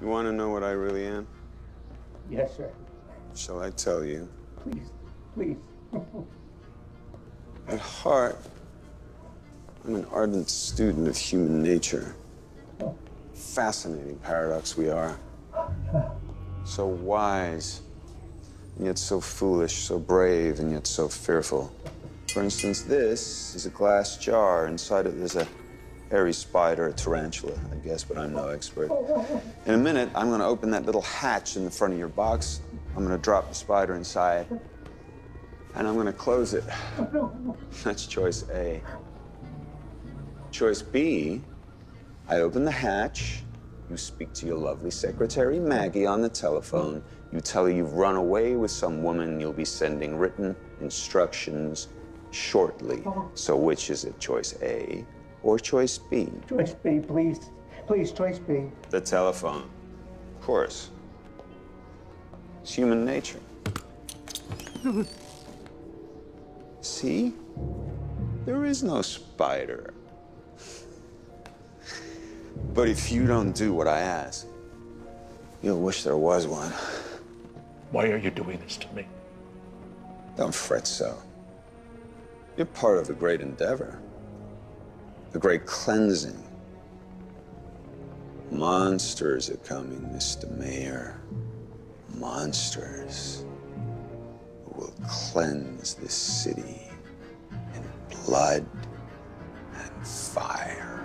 You want to know what I really am? Yes, sir. Shall I tell you? Please, please. At heart, I'm an ardent student of human nature. Oh. Fascinating paradox we are. So wise, and yet so foolish, so brave, and yet so fearful. For instance, this is a glass jar. Inside it there's a hairy spider, a tarantula, I guess, but I'm no expert. In a minute, I'm going to open that little hatch in the front of your box. I'm going to drop the spider inside, and I'm going to close it. That's choice A. Choice B, I open the hatch. You speak to your lovely secretary, Maggie, on the telephone. You tell her you've run away with some woman you'll be sending written instructions shortly. So, which is it, choice A or choice B? Choice B, please. Please, choice B. The telephone. Of course. It's human nature. See? There is no spider. But if you don't do what I ask, you'll wish there was one. Why are you doing this to me? Don't fret so. You're part of the great endeavor, the great cleansing. Monsters are coming, Mr. Mayor. Monsters who will cleanse this city in blood and fire.